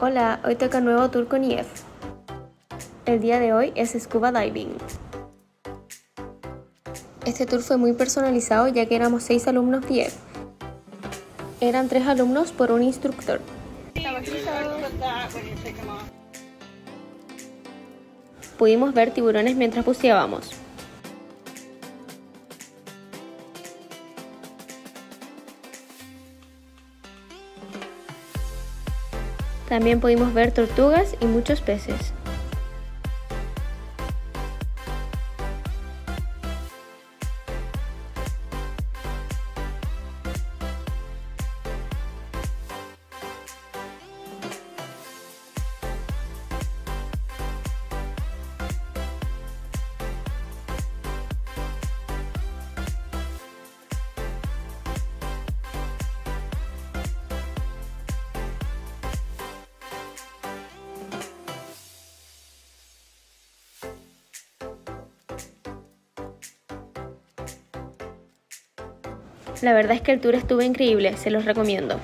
Hola, hoy toca nuevo tour con IF. El día de hoy es scuba diving. Este tour fue muy personalizado ya que éramos seis alumnos de IF. Eran tres alumnos por un instructor. Pudimos ver tiburones mientras buceábamos. También pudimos ver tortugas y muchos peces. La verdad es que el tour estuvo increíble, se los recomiendo.